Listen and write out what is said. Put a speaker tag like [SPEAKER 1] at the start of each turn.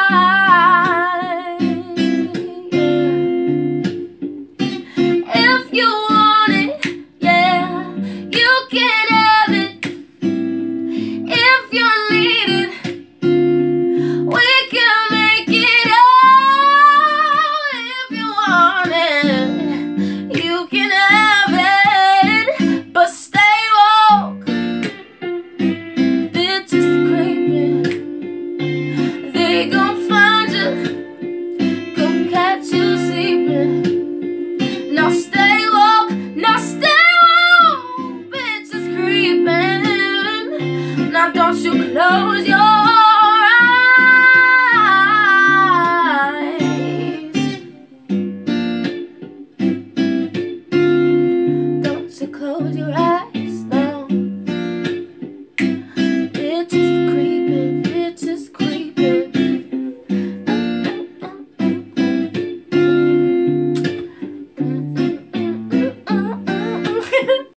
[SPEAKER 1] I Now don't you close your eyes. Don't you close your eyes.